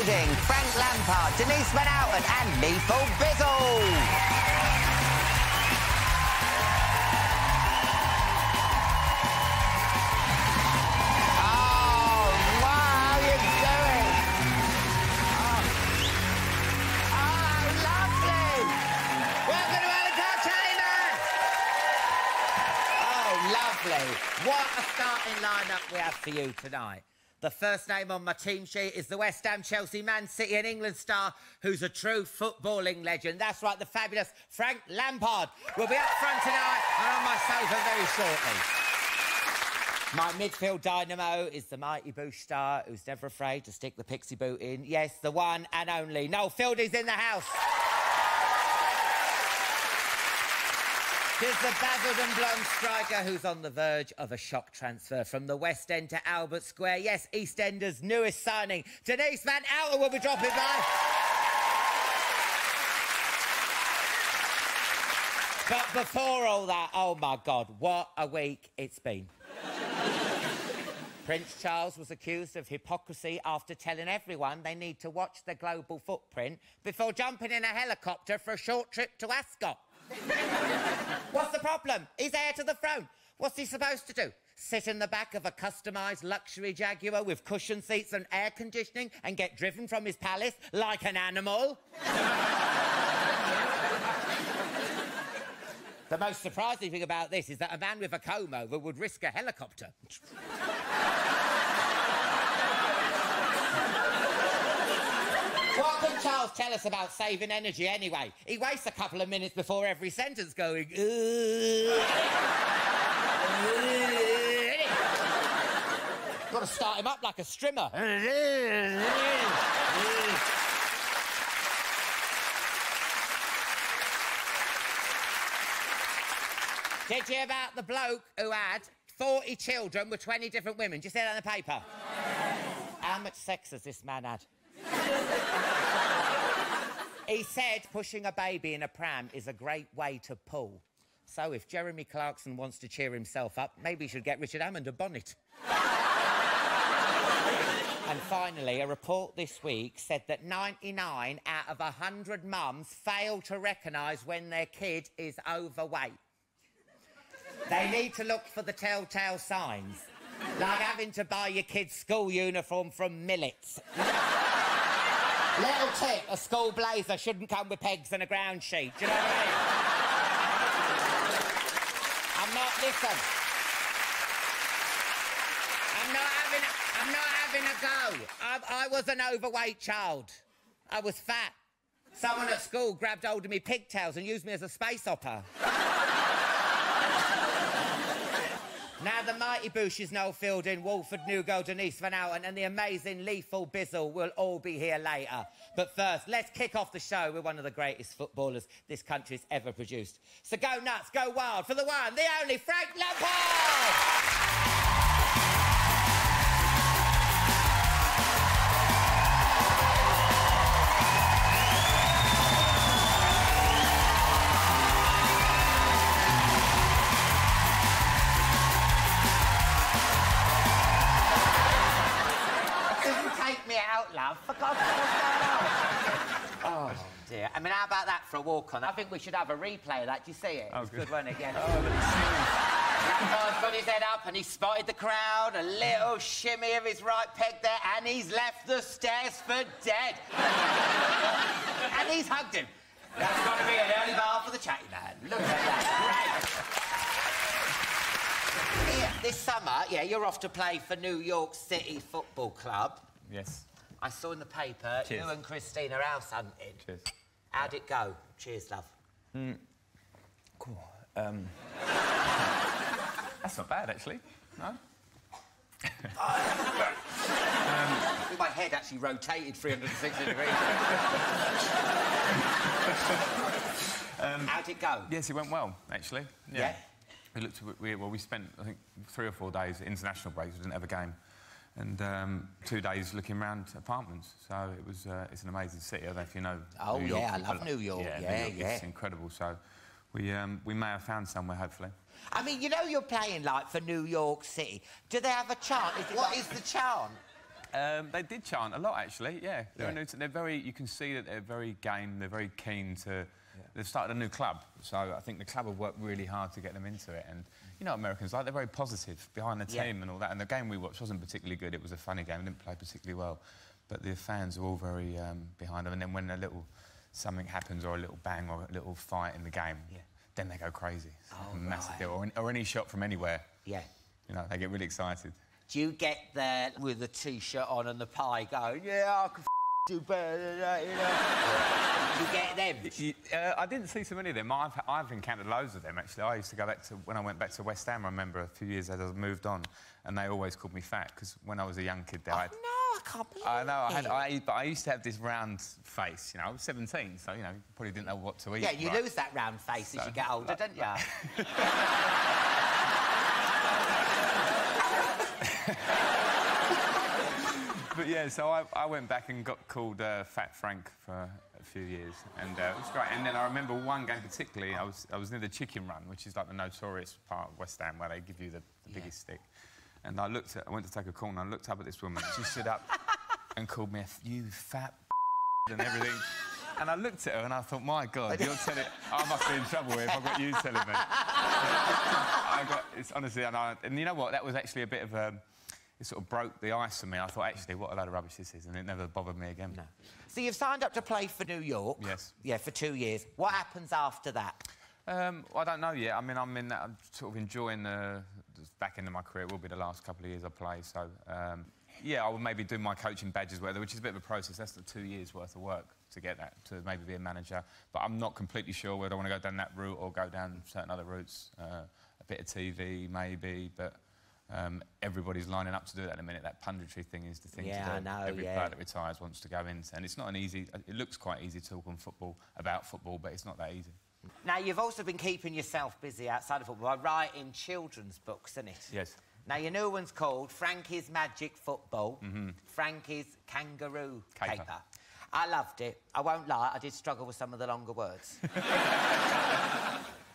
Noel Fielding, Frank Lampard, Denise Van Outen and Lethal Bizzle. Oh, oh? Oh. Oh. Oh. What a starting lineup we have for you tonight. The first name on my team sheet is the West Ham, Chelsea, Man City, and England star who's a true footballing legend. That's right, the fabulous Frank Lampard will be up front tonight and on my sofa very shortly. My midfield dynamo is the Mighty Boosh star who's never afraid to stick the pixie boot in. Yes, the one and only. Noel Fielding's in the house. Here's the dazzled and blonde striker who's on the verge of a shock transfer from the West End to Albert Square. Yes, EastEnders' newest signing. Denise Van Outen will be dropping by. But before all that, oh my God, what a week it's been. Prince Charles was accused of hypocrisy after telling everyone they need to watch the global footprint before jumping in a helicopter for a short trip to Ascot. What's the problem? He's heir to the throne. What's he supposed to do? Sit in the back of a customised luxury Jaguar with cushion seats and air conditioning and get driven from his palace like an animal? the most surprising thing about this is that a man with a comb over would risk a helicopter. What can Charles tell us about saving energy anyway? He wastes a couple of minutes before every sentence going. "Uh, Got to start him up like a strimmer. Did you hear about the bloke who had 40 children with 20 different women? Did you see that in the paper? How much sex has this man had? He said pushing a baby in a pram is a great way to pull. So if Jeremy Clarkson wants to cheer himself up, maybe he should get Richard Hammond a bonnet. and finally, a report this week said that 99 out of 100 mums fail to recognise when their kid is overweight. They need to look for the telltale signs, like having to buy your kid's school uniform from Millets. Little tip, a school blazer shouldn't come with pegs and a ground sheet. Do you know what I mean? I'm not, listen. I'm not having, a, I'm not having a go. I, I was an overweight child. I was fat. Someone at school grabbed hold of me pigtails and used me as a space hopper. Now, the Mighty Boosh is Bushes, Noel Fielding, Walford Newgold, Denise Van Outen, and the amazing Lethal Bizzle will all be here later. But first, let's kick off the show with one of the greatest footballers this country's ever produced. So go nuts, go wild for the one, the only Frank Lampard! Out, love. For God's sake, what's going on? Oh, dear. I mean, how about that for a walk on? I think we should have a replay of that. Do you see it? Oh, it was good. good, wasn't it? Yeah. Oh, Lampard's got his head up and he spotted the crowd, a little shimmy of his right peg there, and he's left the stairs for dead. and he's hugged him. That's got to be an early bar for the chatty man. Look at that. Great. Here, this summer, yeah, you're off to play for New York City Football Club. Yes. I saw in the paper Cheers. you and Christine house hunting. Cheers. How'd it go? Cheers, love. Cool. Um, that's not bad, actually. No? My head actually rotated 360 degrees. How'd it go? Yes, it went well, actually. Yeah? We looked. We, well, we spent I think three or four days at international breaks. We didn't have a game, and um, two days looking around apartments. So it was. Uh, it's an amazing city. I don't know if you know. Oh, New York. yeah, I love New York. Yeah, Yeah, New York, It's yeah. incredible. So we um, we may have found somewhere, hopefully. I mean, you know you're playing like for New York City. Do they have a chant? Is- What is the chant? Um, they did chant a lot, actually. Yeah, they're, Yeah. new- they're very. You can see that they're very game. They're very keen to. They've started a new club, so I think the club have worked really hard to get them into it. And you know, Americans like they're very positive behind the Yeah. team and all that. And the game we watched wasn't particularly good. It was a funny game. We didn't play particularly well, but the fans are all very um, behind them. And then when a little something happens or a little bang or a little fight in the game, Yeah. then they go crazy. It's Oh, massive right. deal. Or, or any shot from anywhere, Yeah. you know, they get really excited. Do you get there with the t-shirt on and the pie going, yeah, I can f- do better than that, you know? You get them? Y- Uh, I didn't see so many of them. I've, I've encountered loads of them, actually. I used to go back to, when I went back to West Ham, I remember a few years as I moved on, and they always called me fat, because when I was a young kid there, I had... No, I can't believe I know, I had. I, but I used to have this round face, you know, I was 17, so, you know, probably didn't know what to eat. Yeah, you right? lose that round face as you get older, don't you? But yeah, so I, I went back and got called uh, Fat Frank for a few years, and uh, it was great. And then I remember one game particularly, I was, I was near the Chicken Run, which is like the notorious part of West Ham where they give you the, the Yeah. biggest stick. And I looked at, I went to take a corner, I looked up at this woman, she stood up and called me a you fat and everything. And I looked at her and I thought, my God, you're telling... I must be in trouble here if I've got you telling me. I got... It's honestly... And, I, and you know what? That was actually a bit of a... It sort of broke the ice for me. I thought, actually, what a load of rubbish this is. And it never bothered me again. No. So you've signed up to play for New York. Yes. Yeah, for two years. What happens after that? Um, I don't know yet. I mean, I'm in that. I'm sort of enjoying the, the back end of my career. It will be the last couple of years I play. So, um, yeah, I would maybe do my coaching badges, whether, which is a bit of a process. That's the two years worth of work to get that, to maybe be a manager. But I'm not completely sure whether I want to go down that route or go down certain other routes. Uh, a bit of TV, maybe, but. Um, everybody's lining up to do that in a minute. That punditry thing is the thing Yeah, to do. I know, Every yeah. player that retires wants to go into, and it's not an easy. It looks quite easy to talk on football about football, but it's not that easy. Now, you've also been keeping yourself busy outside of football by writing children's books, isn't it? Yes. Now, your new one's called Frankie's Magic Football, Frankie's Kangaroo Caper. Caper. I loved it. I won't lie, I did struggle with some of the longer words.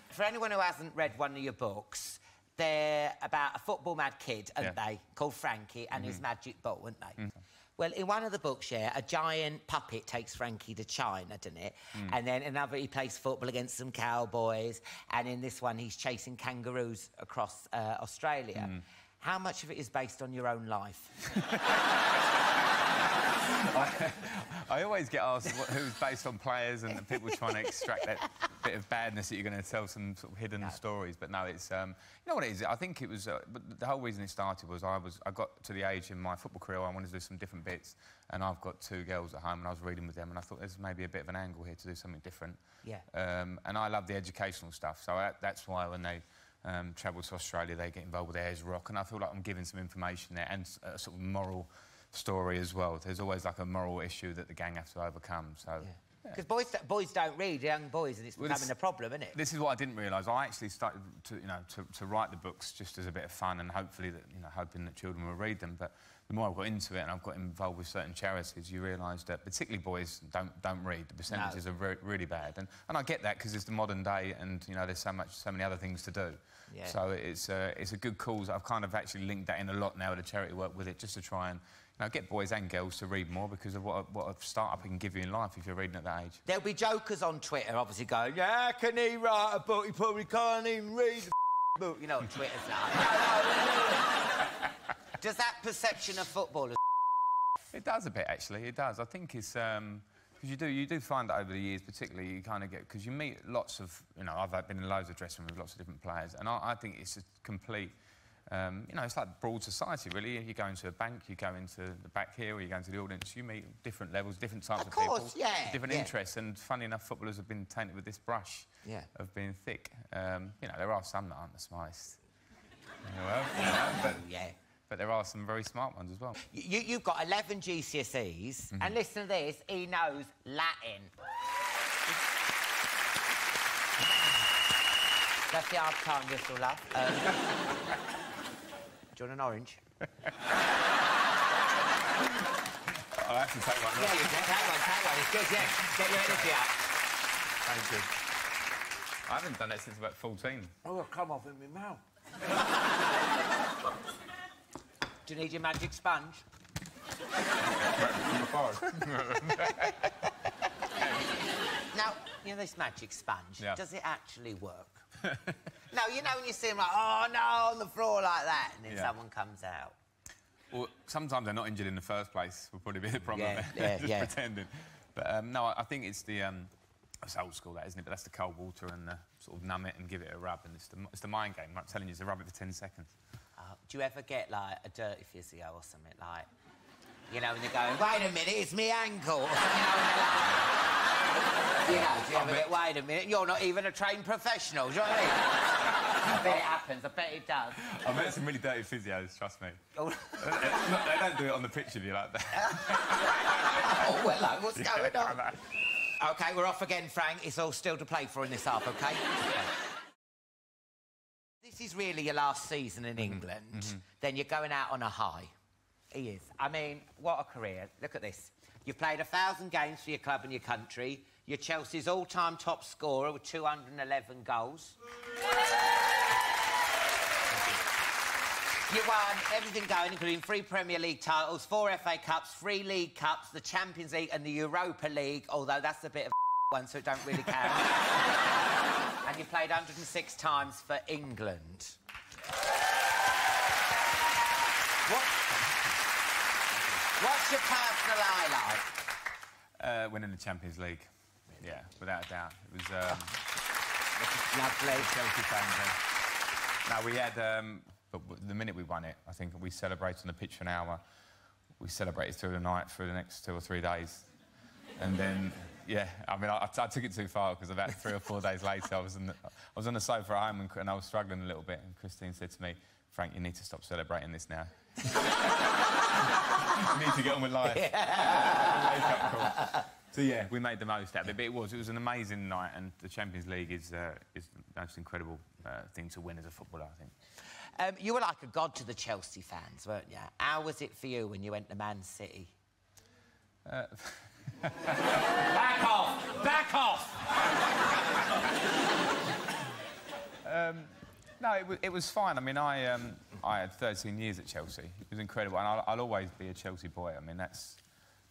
For anyone who hasn't read one of your books, they're about a football mad kid, aren't Yeah. they? Called Frankie and his mm-hmm. magic ball, aren't they? Mm-hmm. Well, in one of the books, yeah, a giant puppet takes Frankie to China, doesn't it? Mm. And then another, he plays football against some cowboys. And in this one, he's chasing kangaroos across uh, Australia. Mm. How much of it is based on your own life? I always get asked what, who's based on players and people trying to extract that bit of badness that you're going to tell some sort of hidden stories. But no, it's um, you know what it is. I think it was. Uh, the whole reason it started was I was I got to the age in my football career where I wanted to do some different bits, and I've got two girls at home, and I was reading with them, and I thought there's maybe a bit of an angle here to do something different. Yeah. Um, and I love the educational stuff, so I, that's why when they. Um, travel to Australia, they get involved with Ayers Rock, and I feel like I'm giving some information there and a sort of moral story as well. There's always like a moral issue that the gang have to overcome. So Because boys, boys don't read, young boys, and it's Well, becoming this- a problem, isn't it? this is what I didn't realise. I actually started to, you know, to, to write the books just as a bit of fun and hopefully that, you know, hoping that children will read them. But the more I got into it and I've got involved with certain charities, you realise that particularly boys don't, don't read. The percentages are very, really bad. And, and I get that because it's the modern day and, you know, there's so much, so many other things to do. Yeah. So it's, uh, it's a good cause. I've kind of actually linked that in a lot now with the charity work with it just to try and, know, get boys and girls to read more because of what a, what a start-up can give you in life if you're reading at that age. There'll be jokers on Twitter, obviously, going, "Yeah, can he write a book? He probably can't even read the book." You know what Twitter's like. Does that perception of football? It does a bit, actually. It does. I think it's um, because you do you do find that over the years, particularly you kind of get because you meet lots of you know I've been in loads of dressing rooms with lots of different players, and I, I think it's a complete. Um, you know, it's like broad society, really. You go into a bank, you go into the back here, or you go into the audience, you meet different levels, different types Of of, course, people, yeah, different yeah. interests. And funny enough, footballers have been tainted with this brush Yeah. of being thick. Um, you know, there are some that aren't the smartest. in the world, you know, but, Yeah. but there are some very smart ones as well. You, you've got 11 GCSEs, and listen to this, he knows Latin. That's the hard time whistle, love. Um, do you want an orange? I'll have to take one. Yeah, you can. Take one, take one. It's good, yeah. Get your energy up. Thank you. I haven't done that since about 14. Oh, it'll come off in my mouth. Do you need your magic sponge? now, you know this magic sponge, Yeah. does it actually work? no, you know when you see them like, oh no, on the floor like that, and then Yeah. someone comes out. Well, sometimes they're not injured in the first place. Would probably be the problem. Yeah, yeah, Just yeah. pretending. But um, no, I I think it's the um, it's old school, that isn't it? But that's the cold water and the sort of numb it and give it a rub, and it's the it's the mind game. I'm telling you, it's a rub it for ten seconds. Uh, do you ever get like a dirty physio or something like, you know, when they're going, wait a minute, it's me ankle, you know, and like, you know, do you ever get, wait a minute, you're not even a trained professional, do you know what I mean? I bet it happens, I bet it does. I've met some really dirty physios, trust me. Oh, uh, not- they don't do it on the pitch with you like that. oh well, like, what's going on? OK, we're off again, Frank. It's all still to play for in this half, OK? This is really your last season in mm-hmm. England. Mm-hmm. Then you're going out on a high. He is. I mean, what a career. Look at this. You've played a thousand games for your club and your country. You're Chelsea's all-time top scorer with 211 goals. You won everything going, including three Premier League titles, four FA Cups, three League Cups, the Champions League and the Europa League, although that's a bit of one, so it don't really count. and you played 106 times for England. What, what's your personal highlight? Uh, winning the Champions League. Yeah, without a doubt. It was. Um, Lovely. Chelsea fans. Now we had. Um, but the minute we won it, I think we celebrated on the pitch for an hour. We celebrated through the night, through the next two or three days, and then. Yeah, I mean, I, I took it too far because about three or four days later, I was, the, I was on the sofa at home and, and I was struggling a little bit. And Christine said to me, "Frank, you need to stop celebrating this now. you need to get on with life." Call. So yeah, we made the most out of it. But it was it was an amazing night, and the Champions League is uh, is the most incredible uh, thing to win as a footballer. I think. Um, you were like a god to the Chelsea fans, weren't you? How was it for you when you went to Man City? Back off! Back off! No, it was, it was fine. I mean, I um, I had 13 years at Chelsea. It was incredible, and I'll, I'll always be a Chelsea boy. I mean, that's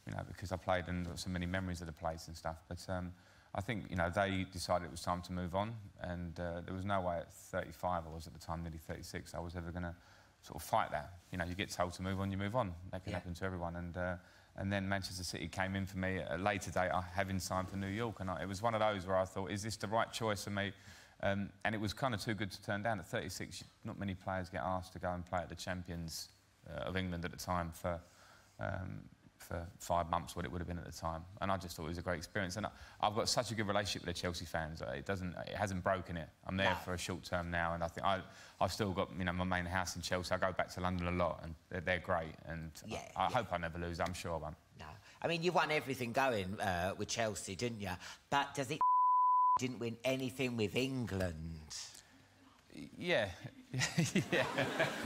you know because I played and got so many memories of the place and stuff. But um, I think you know they decided it was time to move on, and uh, there was no way at 35 I was at the time, nearly 36, I was ever going to sort of fight that. You know, you get told to move on, you move on. That can Yeah. happen to everyone, and. Uh, and then Manchester City came in for me at a later date, having signed for New York. And I, it was one of those where I thought, is this the right choice for me? Um, and it was kind of too good to turn down. At 36, not many players get asked to go and play at the champions uh, of England at the time for, um, for five months, what it would have been at the time. And I just thought it was a great experience. And I, I've got such a good relationship with the Chelsea fans. uh, It doesn't, it hasn't broken it. I'm there No. for a short term now, and I think I, I've still got you know my main house in Chelsea. I go back to London a lot, and they're, they're great. And Yeah, I, I yeah. hope I never lose. I'm sure I won't. No. I mean, you won everything going uh, with Chelsea, didn't you? But does it didn't win anything with England? Yeah, yeah.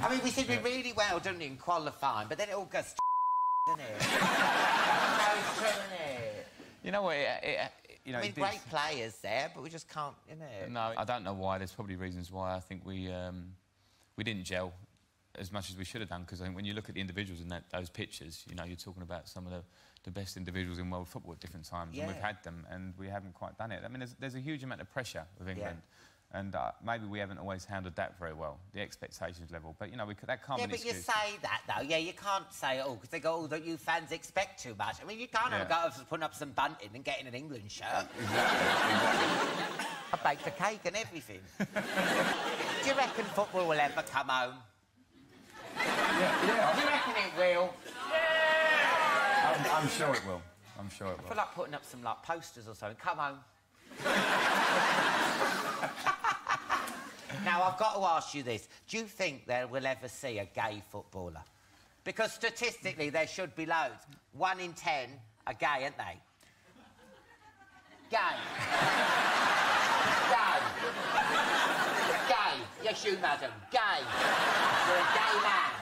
I mean, we did really well, didn't we, in qualifying, but then it all goes it? no, true, isn't it? You know what? It, it, you know, I mean, great players there, but we just can't, you know. No, I don't know why. There's probably reasons why. I think we um, we didn't gel as much as we should have done because I think when you look at the individuals in that, those pictures, you know, you're talking about some of the, the best individuals in world football at different times, and we've had them, and we haven't quite done it. I mean, there's, there's a huge amount of pressure with England. And uh, maybe we haven't always handled that very well, the expectations level. But you know, we, that can't Yeah, but you say that though. Yeah, you can't say oh because they go, oh, that you fans expect too much. I mean, you can't have a Yeah. go of putting up some bunting and getting an England shirt. Exactly, exactly. I baked a cake and everything. Do you reckon football will ever come home? yeah, Do you reckon it will? I'm, I'm sure it will. I'm sure it I will. feel like putting up some like posters or something. Come home. now I've got to ask you this: Do you think they will ever see a gay footballer? Because statistically, there should be loads. One in ten are gay, aren't they? Gay. gay. gay. Yes, you, madam. Gay. You're a gay man.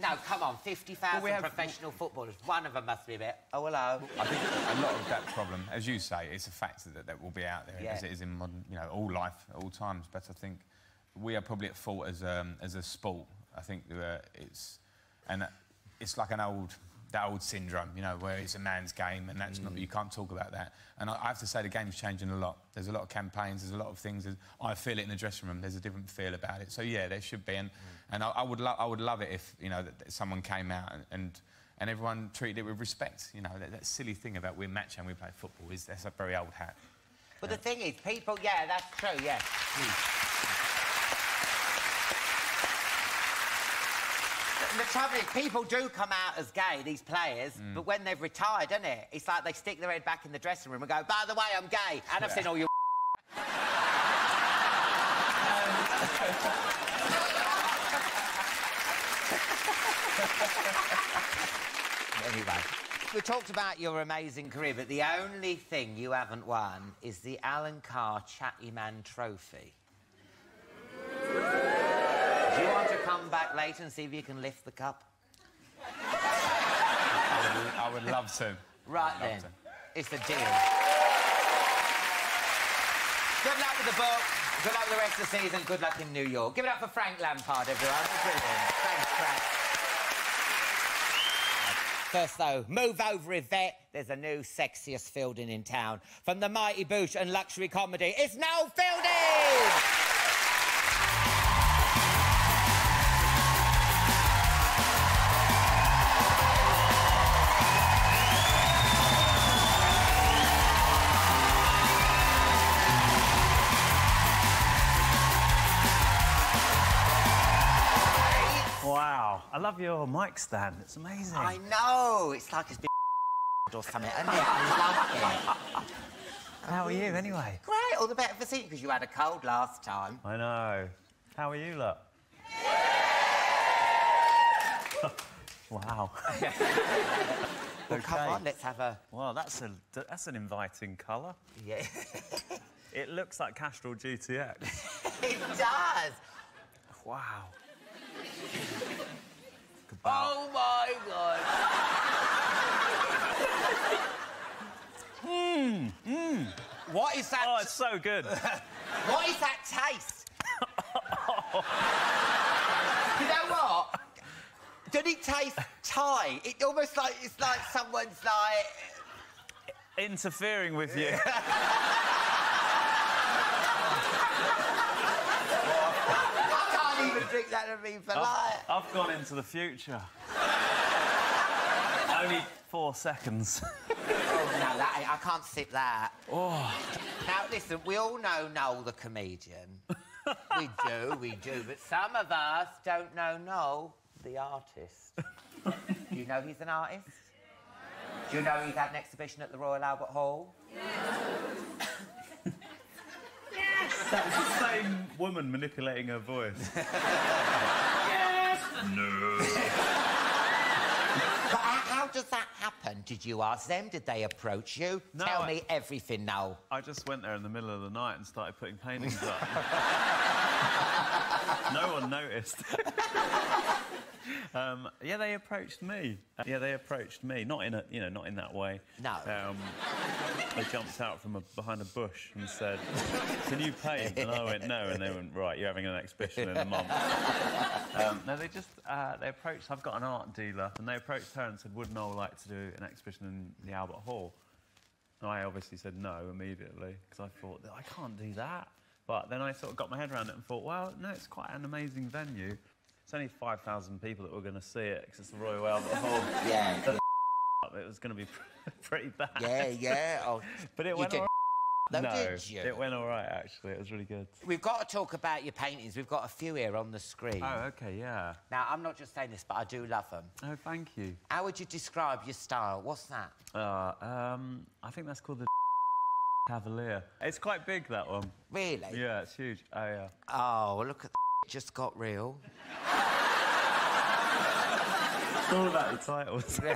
No, come on. 50,000 Well, we professional footballers. One of them must be a bit. Oh, hello. I think a lot of that problem, as you say, it's a factor that, that will be out there, Yeah. as it is in modern, you know, all life, at all times. But I think we are probably at fault as, um, as a sport. I think that it's, and it's like an old that old syndrome, you know, where it's a man's game and that's not, mm. you can't talk about that. And I, I have to say the game's changing a lot. There's a lot of campaigns, there's a lot of things. I feel it in the dressing room. There's a different feel about it. So yeah, there should be. And, mm. and I, I would I would love it if you know that, that someone came out and, and and everyone treated it with respect. You know, that, that silly thing about we're match and we play football is that's a very old hat. But the thing is, people, yeah, that's true, yeah. The trouble is, people do come out as gay, these players, mm. but when they've retired, isn't it? It's like they stick their head back in the dressing room and go, by the way, I'm gay, and I've seen all your Anyway, we talked about your amazing career, but the only thing you haven't won is the Alan Carr Chatty Man Trophy. Do you want to come back later and see if you can lift the cup? I would, I would love to. Right Love then, to. it's a deal. Good luck with the book. Good luck with the rest of the season. Good luck in New York. Give it up for Frank Lampard, everyone. Brilliant. Thanks, Frank. First, though, move over, Yvette. There's a new sexiest Fielding in town. From the Mighty Boosh and luxury comedy, it's Noel Fielding! Love your mic stand. It's amazing. I know. It's like it's been or something, isn't it? I love it. How are you anyway? Great, all the better for seeing because you had a cold last time. I know. How are you, look? wow. Well, come on, let's have a. Well, that's a that's an inviting colour. Yeah. It looks like Castrol GTX. it does. wow. Oh my god. Mmm, mmm. What is that? Oh, it's so good. What is that taste? you know what? Does it taste Thai? It almost like it's like someone's like. Interfering with you. I can't even drink that and be polite. I've, I've gone into the future. Only four seconds. Oh, no, that, I can't sip that. Oh. Now, listen, we all know Noel the comedian. we do, we do. But some of us don't know Noel the artist. do you know he's an artist? Do you know he's had an exhibition at the Royal Albert Hall? That was the same woman manipulating her voice. Yes! No. But how, how does that happen? Did you ask them? Did they approach you? No, Tell I- me everything, Noel. I just went there in the middle of the night and started putting paintings up. no one noticed. um, yeah, they approached me. Uh, yeah, they approached me. Not in a, you know, not in that way. No. Um, they jumped out from a, behind a bush and said, "Can you paint?" And I went, "No." And they went, "Right, you're having an exhibition in a month." um, no, they just uh, they approached. I've got an art dealer, and they approached her and said, "Would Noel like to do an exhibition in the Albert Hall?" And I obviously said no immediately because I thought I can't do that. But then I sort of got my head around it and thought, well, no, it's quite an amazing venue. It's only 5,000 people that were going to see it because it's the Royal Albert Hall. Yeah. It was going to be pretty bad. yeah, yeah. Oh, But it went all No, did you? it went all right, actually. It was really good. We've got to talk about your paintings. We've got a few here on the screen. Oh, okay, yeah. Now, I'm not just saying this, but I do love them. Oh, thank you. How would you describe your style? What's that? Uh, um, I think that's called the Cavalier. It's quite big, that one. Really? Yeah, it's huge. Oh, yeah. Oh, look at the just got real. It's all about the titles.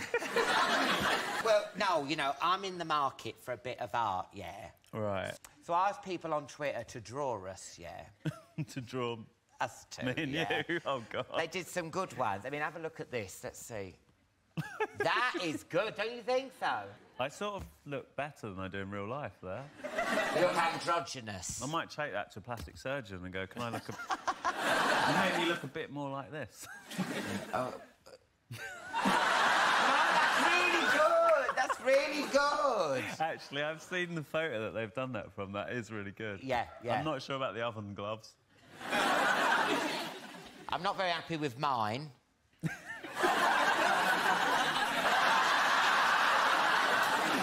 Well, no, you know, I'm in the market for a bit of art, yeah. right. So I asked people on Twitter to draw us, yeah. to draw Us two. me and yeah. you. Oh, God. They did some good ones. I mean, have a look at this. Let's see. that is good, don't you think so? I sort of look better than I do in real life there. You look androgynous. I might take that to a plastic surgeon and go, can I look a... You made me look a bit more like this. uh, really good. Actually, I've seen the photo that they've done that from. That is really good. Yeah, yeah. I'm not sure about the oven gloves. I'm not very happy with mine.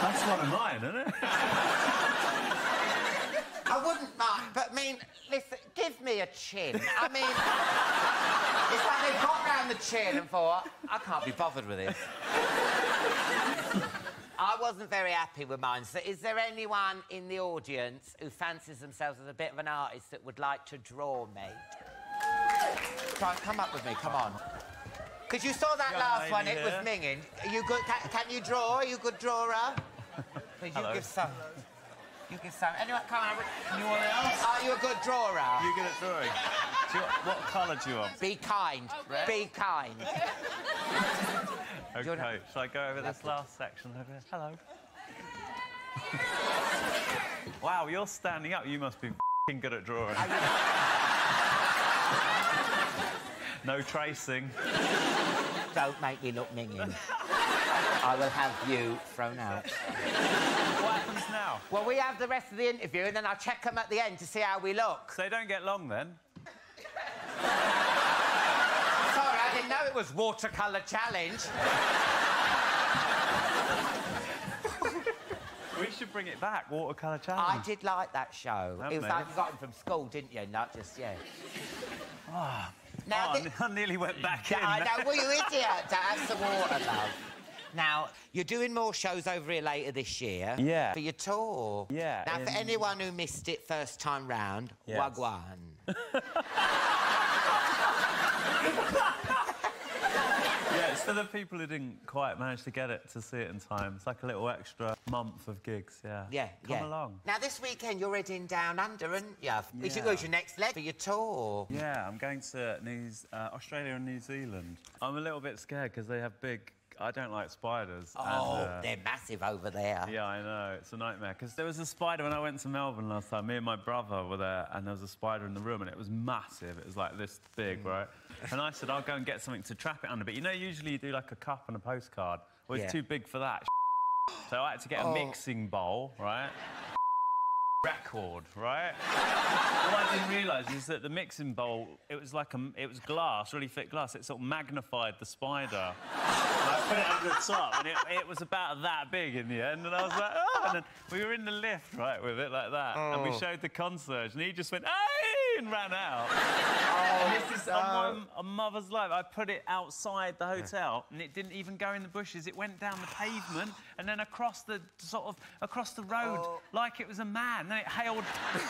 That's one of mine, isn't it? Give me a chin. I mean, it's like they've got round the chin and thought, I can't be bothered with this. I wasn't very happy with mine. So, is there anyone in the audience who fancies themselves as a bit of an artist that would like to draw me? Try, come up with me, come on. Because you saw that Young last one, lady it was here. minging. Are you good? Can, can you draw? Are you a good drawer? Could you Hello. give some? You give some. Anyone, come on. Anyone else? Are you a good drawer? You're good at drawing? Do you, what colour do you want? Be kind. Oh, be kind. Okay, wanna- shall I go over this last section over here? Hello. wow, you're standing up. You must be fing good at drawing. no tracing. Don't make me look minging. I will have you thrown out. What happens now? Well, we have the rest of the interview, and then I'll check them at the end to see how we look. So they don't get long then? Sorry, I didn't know it was watercolour challenge. We should bring it back. Watercolour challenge. I did like that show. Haven't it was like you got him from school, didn't you? Not just yeah. now, Oh, I nearly went back in. I know. Well, you idiot. That's the water, love. Now, you're doing more shows over here later this year. Yeah. For your tour. Yeah, Now, for anyone who missed it first time round, Yes. wagwan. Yeah, it's for the people who didn't quite manage to get it to see it in time. It's like a little extra month of gigs, yeah. Yeah, Come yeah. along. Now, this weekend you're heading down under, aren't you? Is it Yeah. was your next leg for your tour? Yeah, I'm going to New, uh, Australia and New Zealand. I'm a little bit scared because they have big. I don't like spiders. and, Oh, uh, they're massive over there. Yeah, I know. It's a nightmare. Because there was a spider when I went to Melbourne last time. Me and my brother were there, and there was a spider in the room, and it was massive. It was like this big, right? And I said, I'll go and get something to trap it under. But you know, usually you do like a cup and a postcard. Well, it's Yeah. too big for that. So I had to get a Oh. mixing bowl, right? Record, right? what I didn't realise is that the mixing bowl, it was like a, it was glass, really thick glass. It sort of magnified the spider. I put it over the top, and it, it was about that big in the end. And I was like, oh! And then we were in the lift, right, with it like that. And we Oh. showed the concierge, and he just went, hey! and ran out. Oh, and this is on my um, a mother's life. I put it outside the hotel, and it didn't even go in the bushes. It went down the pavement and then across the sort of across the road Oh. like it was a man. Then it hailed. it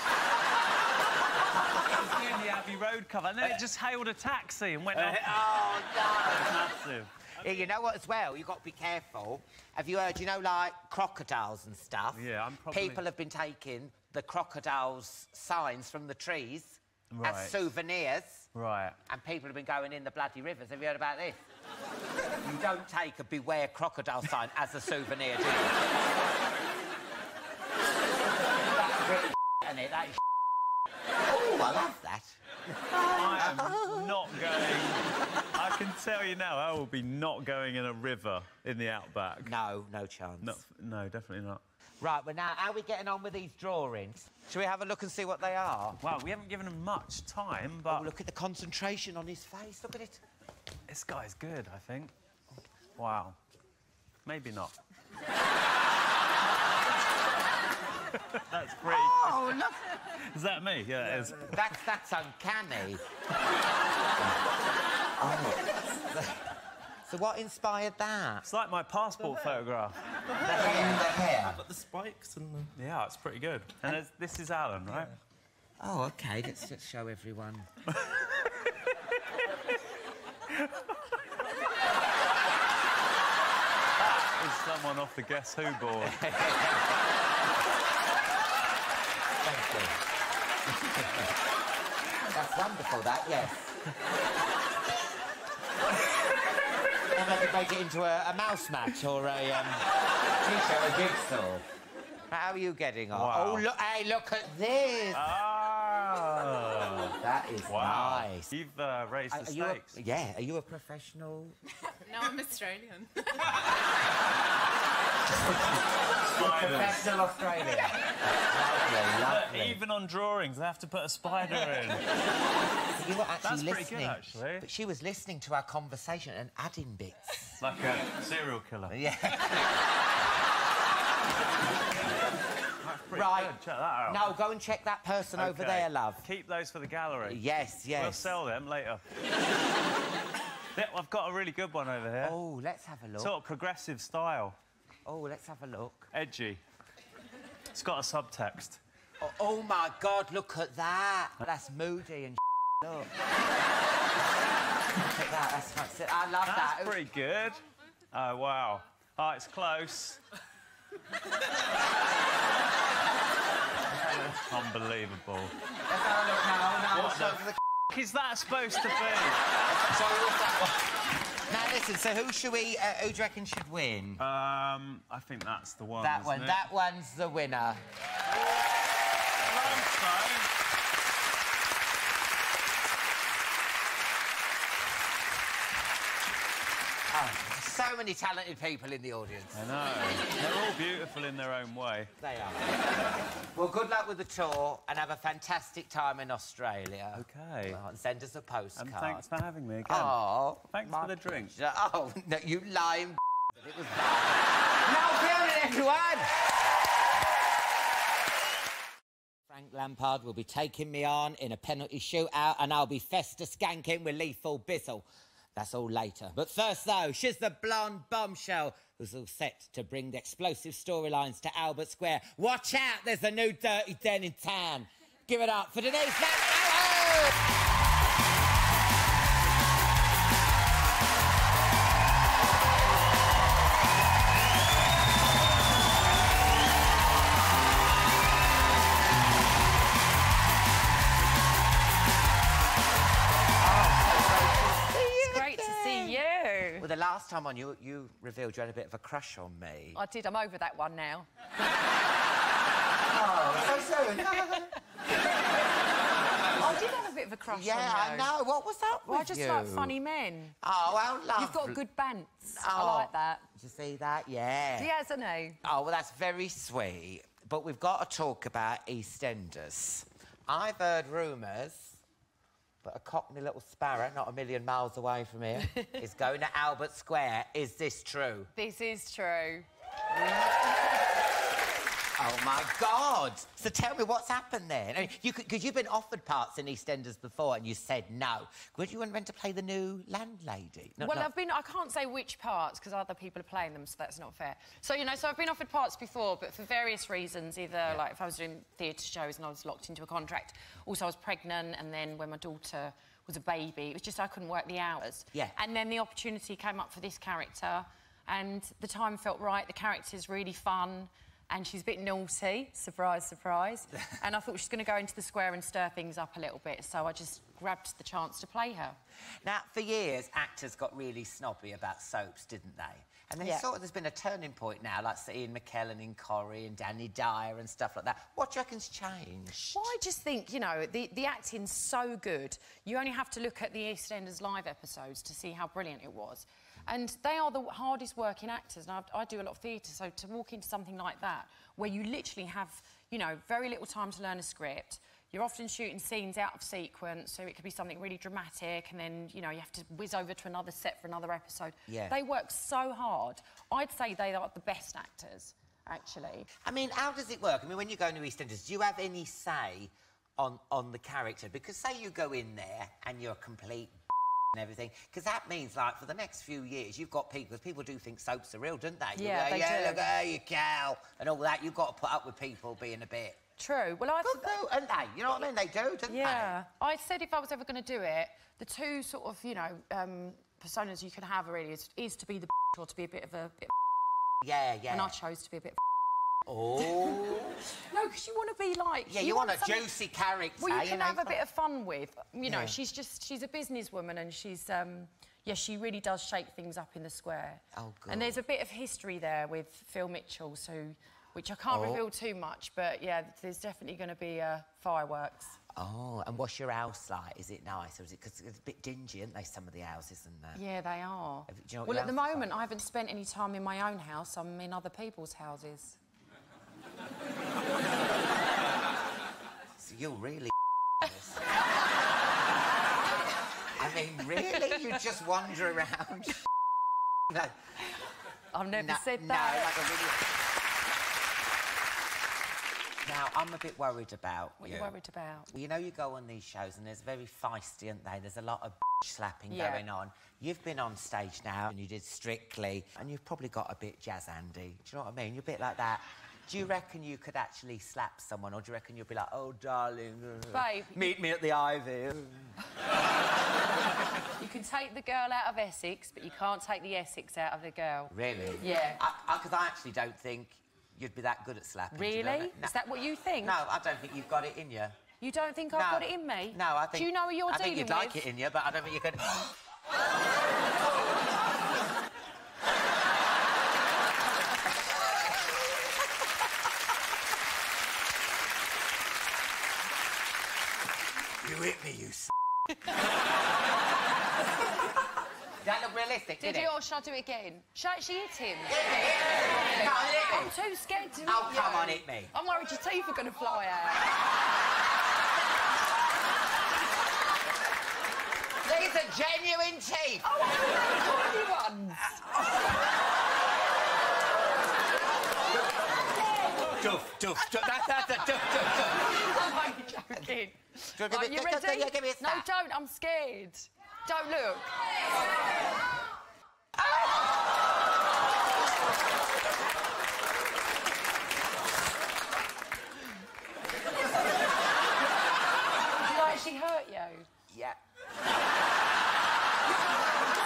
was the Abbey Road cover, and then it uh, just hailed a taxi and went uh, off. Oh, no. Massive. You know what, as well? You've got to be careful. Have you heard, you know, like crocodiles and stuff? Yeah, I'm probably- People have been taking the crocodiles' signs from the trees Right. as souvenirs, Right. and people have been going in the bloody rivers. Have you heard about this? you don't take a beware crocodile sign as a souvenir, do you? That's really and it? That is Oh, I love that. I am not going. I can tell you now, I will be not going in a river in the outback. No, no chance. No, no, definitely not. Right, well, now, how are we getting on with these drawings? Shall we have a look and see what they are? Well, we haven't given him much time, but Oh, look at the concentration on his face. Look at it. this guy's good, I think. Wow. Maybe not. That's great. Oh, look. Is that me? Yeah, it is. That's, that's uncanny. Oh. So what inspired that? It's like my passport photograph. The hair, the hair. Got the spikes and the... Yeah, it's pretty good. And there's, this is Alan, right? Oh, OK, let's just show everyone. Is someone off the Guess Who board? Thank you. That's wonderful, that, yes. And I could make it into a, a mouse match or a um, t-shirt, a jigsaw. How are you getting on? Wow. Oh, look, hey, look at this. Ah! That is Wow. nice. You've uh, raised Are the you a, stakes. yeah, are you a professional? No, I'm Australian. Professional Australian. lovely, lovely. Even on drawings, they have to put a spider in. You were actually That's pretty listening. good, actually. But she was listening to our conversation and adding bits. like a serial killer. Yeah. Right. good, Check that out. No, go and check that person over there, love. Keep those for the gallery. Yes, yes. We'll sell them later. I've got a really good one over here. Oh, let's have a look. Sort of progressive style. Oh, let's have a look. Edgy. It's got a subtext. Oh, oh my God, look at that. That's moody and look. look at that. That's fancy. I love That's that. That's pretty good. Oh, wow. Oh, it's close. Unbelievable. Let's have look now. now What so the the- is that supposed to be? Sorry, what's that one? Now listen. So who should we? Uh, who do you reckon should win? Um, I think that's the one. that isn't one. it? That one's the winner. So many talented people in the audience. I know. They're all beautiful in their own way. They are. well, good luck with the tour and have a fantastic time in Australia. Okay. Well, and send us a postcard. And thanks for having me again. Oh, Thanks for the drink. pleasure. Oh, no, you lying. it was bad. now, everyone. Frank Lampard will be taking me on in a penalty shootout, and I'll be fester skanking with Lethal Bizzle. That's all later. But first, though, she's the blonde bombshell who's all set to bring the explosive storylines to Albert Square. Watch out, there's a new dirty den in town. Give it up for Denise Van last time on you, you revealed you had a bit of a crush on me. I did. I'm over that one now. Oh, so soon. I did have a bit of a crush yeah, I on you. know. What was that Well, I just you? like funny men. Oh, how lovely. You've got good bants. I Oh. like that. Did you see that? Yeah. He hasn't he? Oh, well, that's very sweet. But we've got to talk about EastEnders. I've heard rumours that a cockney little sparrow, not a million miles away from here, is going to Albert Square. Is this true? This is true. Oh my God! So tell me what's happened there. I mean, you because you've been offered parts in EastEnders before and you said no. Would you want to play the new landlady? No, well, no. I've been. I can't say which parts because other people are playing them, so that's not fair. So you know, so I've been offered parts before, but for various reasons, either like if I was doing theatre shows and I was locked into a contract. Also, I was pregnant, and then when my daughter was a baby, it was just I couldn't work the hours. Yeah. And then the opportunity came up for this character, and the time felt right. The character's really fun. And she's a bit naughty, surprise, surprise. and I thought she's going to go into the square and stir things up a little bit, so I just grabbed the chance to play her. Now, for years, actors got really snobby about soaps, didn't they? And then Yeah. sort of there's been a turning point now, like say, Ian McKellen in Corrie and Danny Dyer and stuff like that. What do you reckon's changed? Well, I just think, you know, the, the acting's so good. You only have to look at the EastEnders live episodes to see how brilliant it was. And they are the hardest working actors. And I, I do a lot of theatre, so to walk into something like that, where you literally have, you know, very little time to learn a script, you're often shooting scenes out of sequence, so it could be something really dramatic, and then, you know, you have to whiz over to another set for another episode. Yeah. They work so hard. I'd say they are the best actors, actually. I mean, how does it work? I mean, when you go into EastEnders, do you have any say on, on the character? Because say you go in there and you're a complete and everything, because that means, like, for the next few years, you've got people, because people do think soaps are real, don't they? You Yeah, go, they yeah, do. look at her, you cow, and all that. You've got to put up with people being a bit... True. Well, I Good, though, and they, you know what I mean? They do, don't Yeah, I said if I was ever going to do it, the two sort of, you know, um, personas you can have really is, is to be the or to be a bit of a bit. they? Yeah, yeah. And I chose to be a bit. Oh. No, because you want to be like. Yeah, you, want, a something- juicy character. Well, you can know, have a bit of fun with. You know, Yeah. she's just she's a businesswoman and she's um, yeah, she really does shake things up in the square. Oh, And there's a bit of history there with Phil Mitchell, so which I can't Oh. reveal too much, but yeah, there's definitely going to be uh, fireworks. Oh, and what's your house like? Is it nice, or is it because it's a bit dingy, aren't they? Some of the houses and that. Yeah, they are. You know well, at the moment, like? I haven't spent any time in my own house. I'm in other people's houses. So you're really. I mean, really? You just wander around? no, I've never no, said no, that. like a really... Now, I'm a bit worried about What you. are you worried about? Well, you know, you go on these shows and there's very feisty, aren't they? There's a lot of slapping Yeah. going on. You've been on stage now and you did Strictly, and you've probably got a bit jazz Andy. Do you know what I mean? You're a bit like that. Do you reckon you could actually slap someone, or do you reckon you'll be like, oh, darling, uh, Babe, meet me at the Ivy? You can take the girl out of Essex, but you can't take the Essex out of the girl. Really? Yeah. Because I, actually don't think you'd be that good at slapping. do you Really? know that? No. Is that what you think? No, I don't think you've got it in you. You don't think I've no. got it in me? No, I think. Do you know who you're I dealing think you'd with? like it in you, but I don't think you could. you hit me, you. S- that look realistic, Did did you it? or shall I do it again? Shall I actually hit him? Come on, I'm too scared to hit Oh, you. come on, hit me. I'm worried your teeth are going to fly out. These are genuine teeth. Oh, I haven't ones. Duff, duff, duff. That's, that's a duff, duff, duff. I'm only oh joking. Do you want to Right, give me- you ready? yeah, give me a no, don't. I'm scared. Don't look. Did I actually hurt you? Yeah.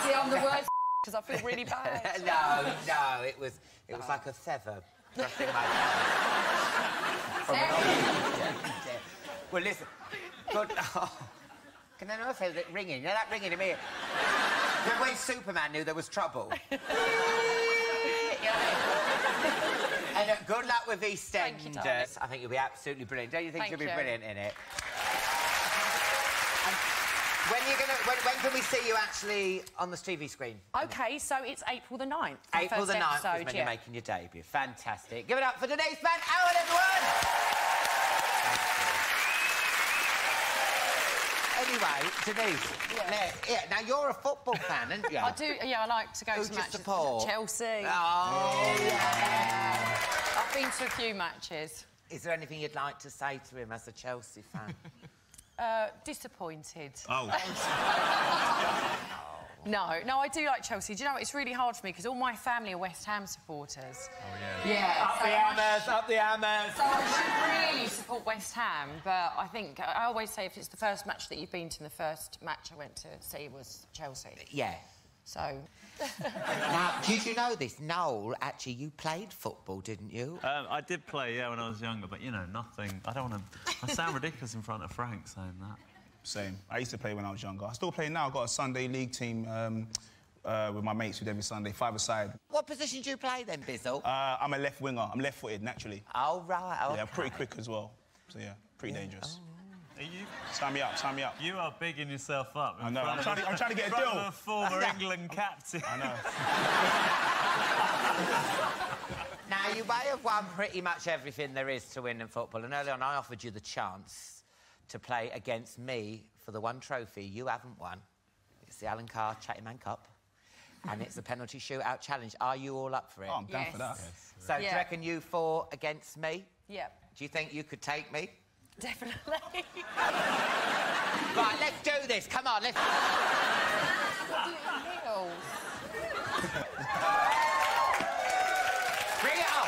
See, I'm the worst because I feel really bad. no, no, it was it was like a feather brushing my. Well, listen. Good. Oh. Can I also that ringing? You know that ringing to me? When- when Superman knew there was trouble. and uh, good luck with EastEnders. I think you'll be absolutely brilliant. Don't you think Thank you'll be you. brilliant in it? When you gonna? When, when can we see you actually on the TV screen? Okay, so it's April the 9th. April the 9th episode, is when yeah. you're making your debut. Fantastic. Give it up for today's man, Alan, everyone! Anyway, Denise, Yeah. now, yeah, now you're a football fan, aren't you? I do, yeah, I like to go Who to matches. support? Chelsea. Oh, yeah. I've been to a few matches. Is there anything you'd like to say to him as a Chelsea fan? Uh, disappointed. Oh. No, no, I do like Chelsea. Do you know, what? it's really hard for me because all my family are West Ham supporters. Oh, yeah. Yeah. up the hammers, up the hammers. So I should really support West Ham, but I think I always say if it's the first match that you've been to, the first match I went to see was Chelsea. Yeah. So Now, did you know this? Noel, actually, you played football, didn't you? Um, I did play, yeah, when I was younger, but you know, nothing. I don't want to. I sound ridiculous in front of Frank saying that. Same. I used to play when I was younger. I still play now. I've got a Sunday league team um, uh, with my mates with every Sunday, five-a-side. What position do you play then, Bizzle? Uh, I'm a left winger. I'm left-footed naturally. oh, right. Yeah, I'm pretty quick as well. So yeah, pretty dangerous. Are you? Sign me up. Sign me up. You are bigging yourself up. I know. I'm trying to- I'm trying to get a in front deal. of a former England captain. I know. Now, you may have won pretty much everything there is to win in football, and early on I offered you the chance to play against me for the one trophy you haven't won. It's the Alan Carr Chatty Man Cup, and it's a penalty shootout challenge. Are you all up for it? Oh, I'm down for that. Yes. so, do you reckon you four against me? yeah, Do you think you could take me? Definitely. right, let's do this. Come on, let's. Heels. Bring it on.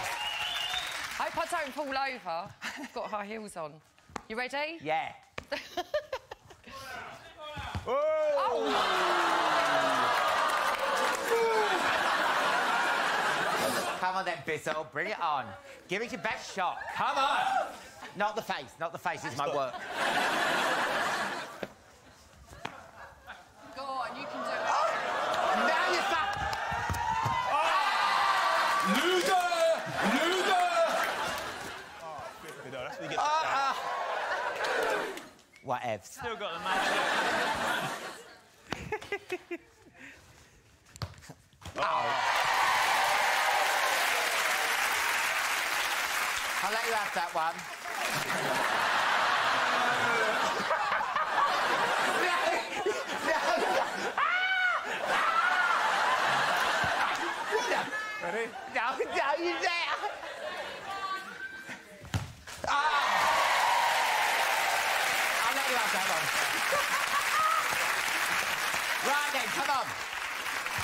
Hope I don't fall over. I've got high heels on. You ready? Yeah. Oh! Come on then, Bizzle, bring it on. Give it your best shot. Come on. Not the face, not the face it's my work. Go on, you can do it. Oh, now you're back. You know, that's what you get. Whatevs. Still got the match. Oh. I'll let you have that one. Ready? No, no, you there. Ah! I'll let you have that one. right then, come on.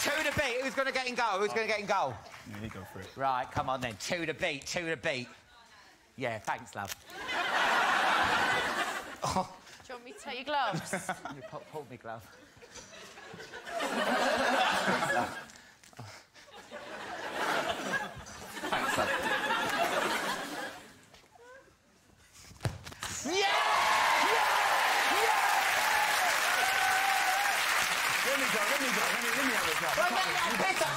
Two to beat. Who's going to get in goal? Who's going to get in goal? Yeah, you go for it. Right, come on then. Two to beat, two to beat. Yeah, thanks, love. Do you want me to take your gloves? You pull, pull me glove. thanks, love. Yeah! Let me go, let me go, let me, let me have a go. Well, then, yeah, piss off.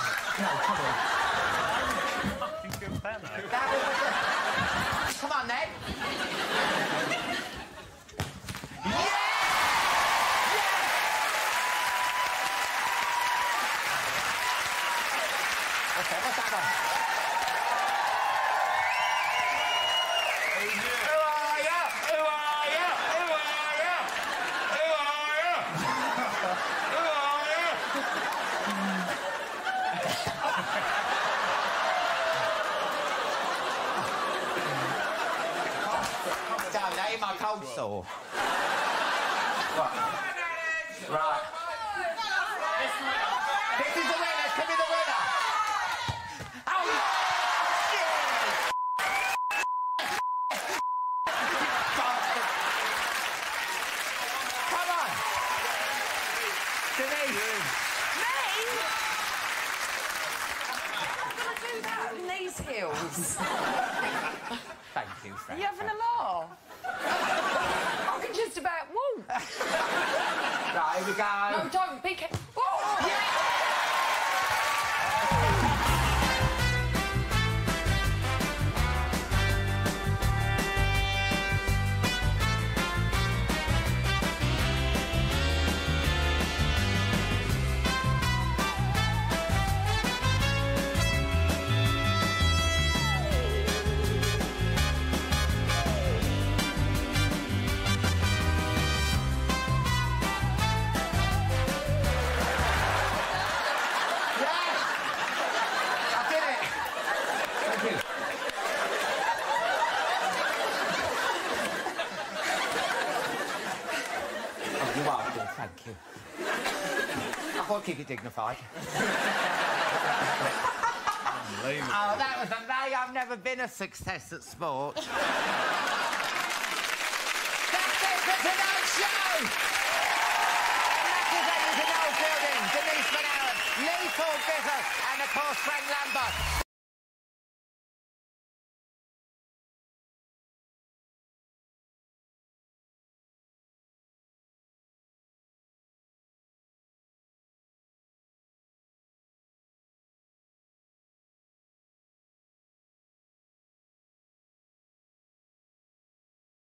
Fucking good penalty. That was a- Come on, then. What's that? What's that keep it dignified. Oh, that was amazing. I've never been a success at sport. That's it for tonight's show! Representing to Noel Fielding, Denise Van Outen, Lee Paul Bizzard, and of course Frank Lampard.